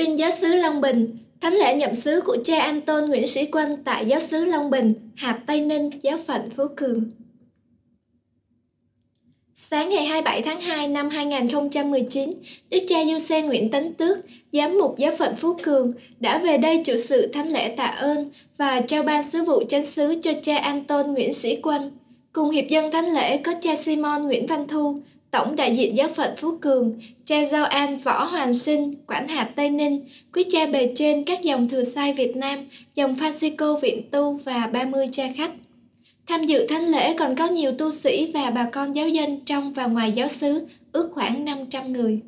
Tin giáo sứ Long Bình, thánh lễ nhậm sứ của cha Anton Nguyễn Sĩ Quân tại giáo sứ Long Bình, hạt Tây Ninh, giáo phận Phú Cường. Sáng ngày 27 tháng 2 năm 2019, Đức cha Du Xe Nguyễn Tấn Tước, giám mục giáo phận Phú Cường, đã về đây chủ sự thánh lễ tạ ơn và trao ban sứ vụ chánh sứ cho cha Anton Nguyễn Sĩ Quân. Cùng hiệp dân thánh lễ có cha Simon Nguyễn Văn Thu, Tổng đại diện giáo phận Phú Cường, cha Giao An Võ Hoàn Sinh, quản hạt Tây Ninh, quý cha bề trên các dòng thừa sai Việt Nam, dòng Francisco Viện Tu và 30 cha khách. Tham dự thánh lễ còn có nhiều tu sĩ và bà con giáo dân trong và ngoài giáo xứ, ước khoảng 500 người.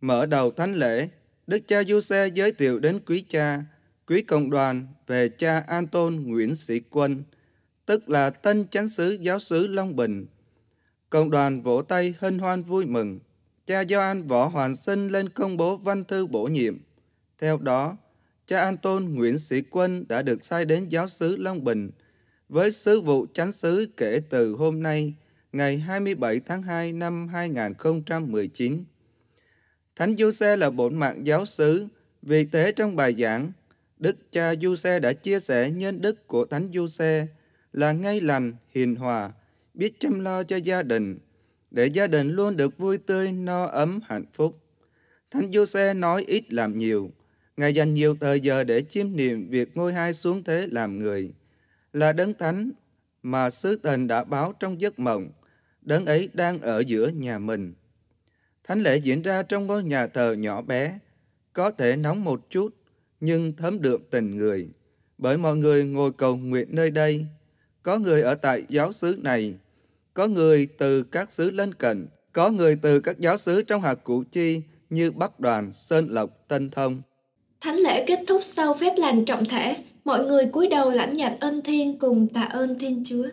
Mở đầu thánh lễ, Đức cha Du Xe giới thiệu đến quý cha, quý cộng đoàn về cha Anton Nguyễn Sĩ Quân, tức là tân chánh sứ giáo sứ Long Bình. Cộng đoàn vỗ tay hân hoan vui mừng. Cha Gioan Võ Hoàn Sinh lên công bố văn thư bổ nhiệm. Theo đó, cha Anton Nguyễn Sĩ Quân đã được sai đến giáo sứ Long Bình với sứ vụ chánh sứ kể từ hôm nay, ngày 27 tháng 2 năm 2019. Thánh Du Xe là bổn mạng giáo sứ, vì thế trong bài giảng, Đức cha Du Xe đã chia sẻ nhân đức của Thánh Du Xe là ngay lành, hiền hòa, biết chăm lo cho gia đình, để gia đình luôn được vui tươi, no ấm, hạnh phúc. Thánh giuse nói ít làm nhiều, Ngài dành nhiều thời giờ để chiêm niệm việc ngôi hai xuống thế làm người, là đấng thánh mà sứ thần đã báo trong giấc mộng, đấng ấy đang ở giữa nhà mình. Thánh lễ diễn ra trong ngôi nhà thờ nhỏ bé, có thể nóng một chút, nhưng thấm đượm tình người, bởi mọi người ngồi cầu nguyện nơi đây. Có người ở tại giáo xứ này, có người từ các xứ lân cận, có người từ các giáo xứ trong hạt Củ Chi như Bắc Đoàn, Sơn Lộc, Tân Thông. Thánh lễ kết thúc sau phép lành trọng thể, mọi người cúi đầu lãnh nhận ân thiên cùng tạ ơn Thiên Chúa.